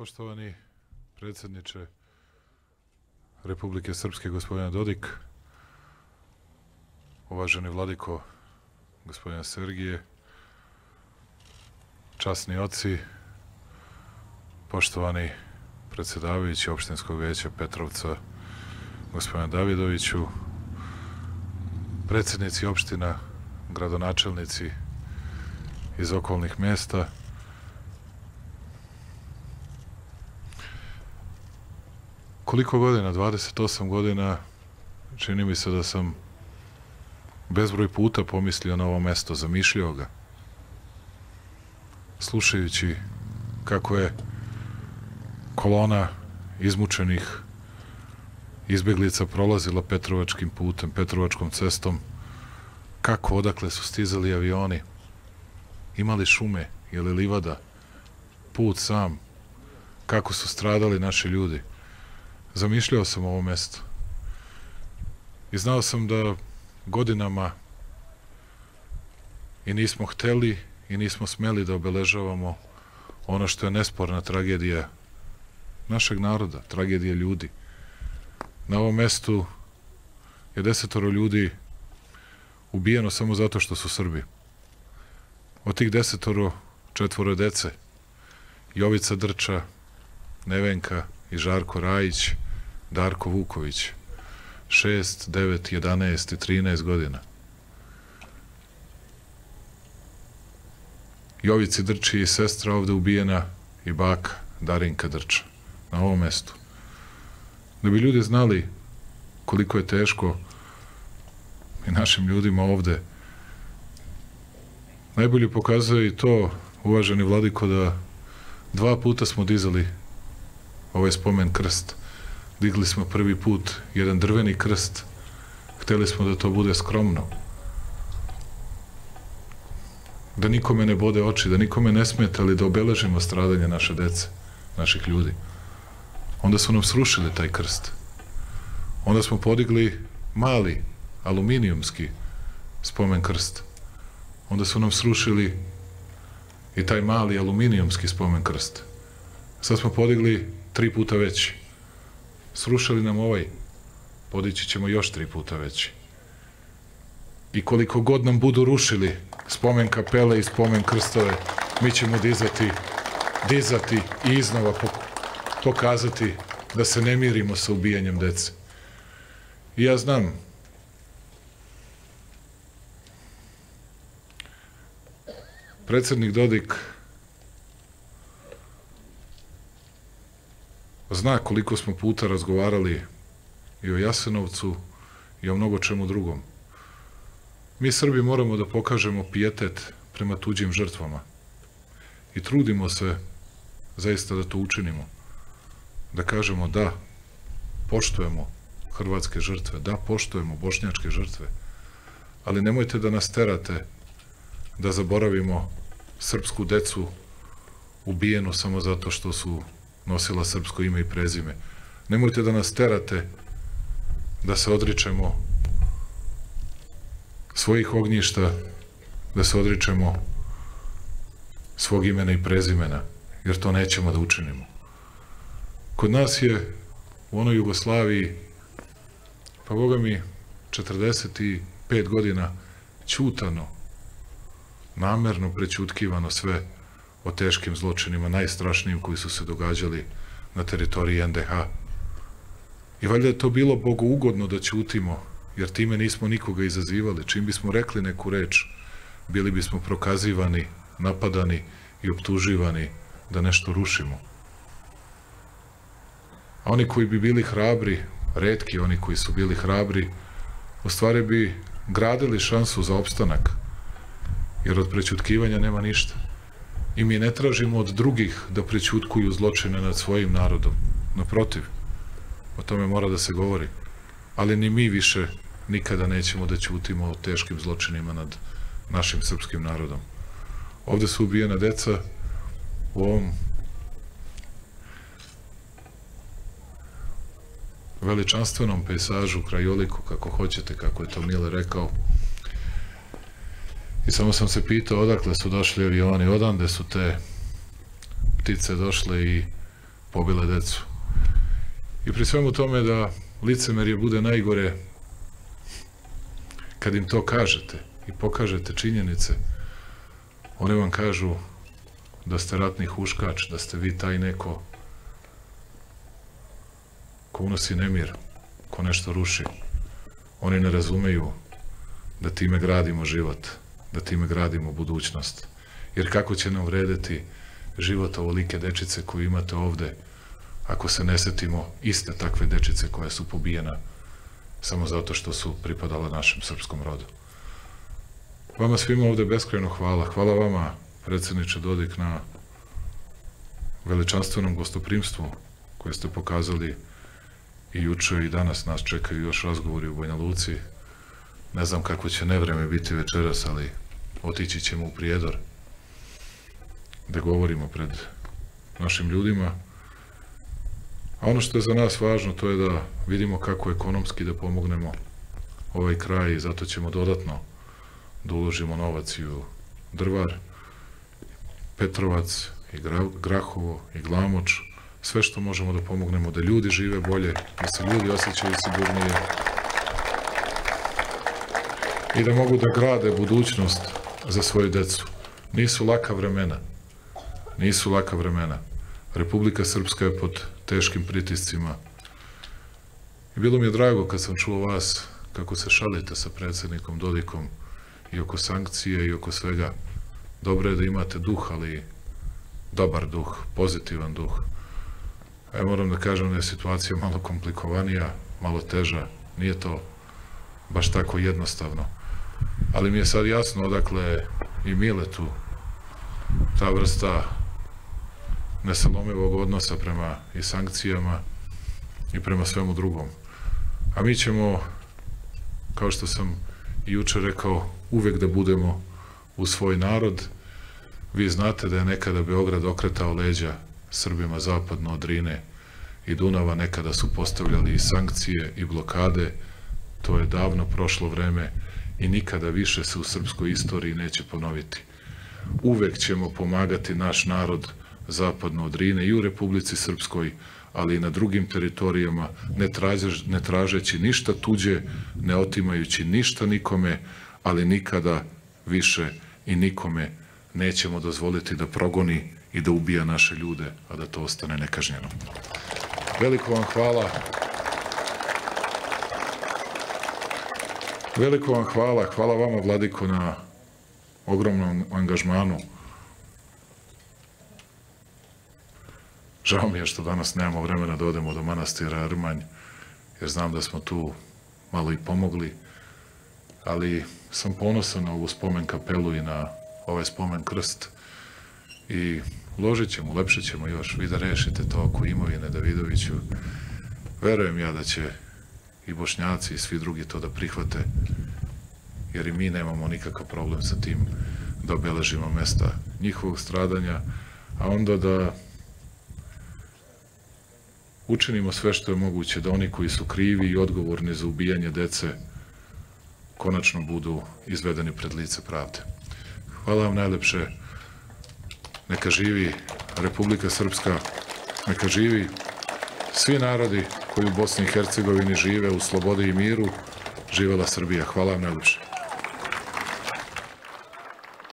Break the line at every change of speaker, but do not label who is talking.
Poštovani predsjedniče Republike Srpske, gospodine Dodik, uvaženi vladiko, gospodine Sergije, časni oci, poštovani predsedavajući opštinskog veća Petrovca, gospodine Davidoviću, predsednici opština, gradonačelnici iz okolnih mesta, koliko godina, 28 godina, čini mi se da sam bezbroj puta pomislio na ovo mesto, zamišljao ga, slušajući kako je kolona izmučenih izbeglica prolazila Petrovačkim putem, Petrovačkom cestom, kako, odakle su stizali avioni, imali šume, je li livada, put sam, kako su stradali naši ljudi. Zamišljao sam ovo mesto. I znao sam da godinama i nismo hteli i nismo smeli da obeležavamo ono što je nesporna tragedija našeg naroda, tragedija ljudi. Na ovom mestu je desetoro ljudi ubijeno samo zato što su Srbi. Od tih desetoro četvoro dece, Jovica Drča, Nevenka i Žarko Rajić, Darko Vuković, 6, 9, 11 i 13 godina. Jovici Drči i sestra ovde ubijena i baka Darinka Drča na ovom mestu. Da bi ljudi znali koliko je teško i našim ljudima ovde. Najbolje pokazuje i to, uvaženi vladiko, da dva puta smo dizali ovaj spomen krst. Digli smo prvi put jedan drveni krst. Hteli smo da to bude skromno. Da nikome ne bode oči, da nikome ne smeta, ali da obeležimo stradanje naše dece, naših ljudi. Onda su nam srušili taj krst. Onda smo podigli mali, aluminijumski spomen krst. Onda su nam srušili i taj mali aluminijumski spomen krst. Sad smo podigli tri puta veći. Srušili nam ovaj, podići ćemo još tri puta veći. I koliko god nam budu rušili spomen kapele i spomen krstove, mi ćemo dizati, dizati i iznova pokazati da se ne mirimo sa ubijanjem dece. I ja znam, predsednik Dodik zna koliko smo puta razgovarali i o Jasenovcu i o mnogo čemu drugom. Mi Srbi moramo da pokažemo pijetet prema tuđim žrtvama i trudimo se zaista da to učinimo. Da kažemo da, poštujemo hrvatske žrtve, da, poštujemo bošnjačke žrtve, ali nemojte da nas terate da zaboravimo srpsku decu ubijenu samo zato što su nosila srpsko ime i prezime. Nemojte da nas terate da se odričemo svojih ognjišta, da se odričemo svog imena i prezimena, jer to nećemo da učinimo. Kod nas je u onoj Jugoslaviji, pa boga mi, 45 godina ćutano, namerno prećutkivano sve o teškim zločinima, najstrašnijim koji su se događali na teritoriji NDH. I valjda je to bilo Bogu ugodno da ćutimo, jer time nismo nikoga izazivali. Čim bismo rekli neku reč, bili bismo prokazivani, napadani i optuživani da nešto rušimo. A oni koji bi bili hrabri, redki oni koji su bili hrabri, u stvari bi gradili šansu za opstanak, jer od prećutkivanja nema ništa. I mi ne tražimo od drugih da prećutkuju zločine nad svojim narodom. Naprotiv, o tome mora da se govori. Ali ni mi više nikada nećemo da ćutimo o teškim zločinima nad našim srpskim narodom. Ovde su ubijena deca u ovom veličanstvenom pejsažu, krajoliku, kako hoćete, kako je to Mile rekao, I samo sam se pitao odakle su došli avioni, odande su te ptice došle i pobile decu. I pri svemu tome da licemerje bude najgore kad im to kažete i pokažete činjenice, one vam kažu da ste ratni huškač, da ste vi taj neko ko unosi nemir, ko nešto ruši. Oni ne razumeju da time gradimo život, da time gradimo budućnost. Jer kako će nam vredeti život ovolike dečice koju imate ovde, ako se ne setimo iste takve dečice koja su pobijena samo zato što su pripadala našem srpskom rodu. Vama svima ovde beskrajno hvala. Hvala vama, predsedniče Dodik, na veličanstvenom gostoprimstvu koje ste pokazali i juče i danas nas čekaju još razgovori u Banja Luci. Ne znam kako će nevreme biti večeras, ali otići ćemo u Prijedor da govorimo pred našim ljudima. A ono što je za nas važno, to je da vidimo kako ekonomski da pomognemo ovaj kraj i zato ćemo dodatno da uložimo novac i u Drvar, Petrovac, i Grahovo, i Glamoč, sve što možemo da pomognemo, da ljudi žive bolje, da se ljudi osjećaju sigurnije i da mogu da grade budućnost za svoju decu. Nisu laka vremena. Nisu laka vremena. Republika Srpska je pod teškim pritiscima. I bilo mi je drago kad sam čuo vas kako se šalite sa predsednikom Dodikom i oko sankcije i oko svega. Dobro je da imate duh, ali dobar duh, pozitivan duh. Ja moram da kažem da je situacija malo komplikovanija, malo teža. Nije to baš tako jednostavno. Ali mi je sad jasno odakle i Miletu ta vrsta nesalomivog odnosa prema i sankcijama i prema svemu drugom. A mi ćemo, kao što sam i juče rekao, uvek da budemo u svoj narod. Vi znate da je nekada Beograd okretao leđa Srbima zapadno od Rine i Dunava, nekada su postavljali i sankcije i blokade, to je davno prošlo vreme i nikada više se u srpskoj istoriji neće ponoviti. Uvek ćemo pomagati naš narod zapadno od Rine i u Republici Srpskoj, ali i na drugim teritorijama, ne, ne tražeći ništa tuđe, ne otimajući ništa nikome, ali nikada više i nikome nećemo dozvoliti da progoni i da ubija naše ljude, a da to ostane nekažnjeno. Veliko vam hvala. Veliko vam hvala. Hvala vama, Vladiko, na ogromnom angažmanu Žao mi je što danas nemamo vremena da odemo do manastira Rmanj, jer znam da smo tu malo i pomogli, ali sam ponosan na ovu spomen kapelu i na ovaj spomen krst i uložit ćemo, lepše ćemo još, vi da rešite to oko imovine Davidoviću. Verujem ja da će i bošnjaci i svi drugi to da prihvate, jer i mi nemamo nikakav problem sa tim da obeležimo mesta njihovog stradanja, a onda da učinimo sve što je moguće da oni koji su krivi i odgovorni za ubijanje dece konačno budu izvedeni pred lice pravde. Hvala vam najlepše. Neka živi Republika Srpska, neka živi svi narodi koji u Bosni i Hercegovini žive u slobodi i miru. Živela Srbija. Hvala vam najlepše.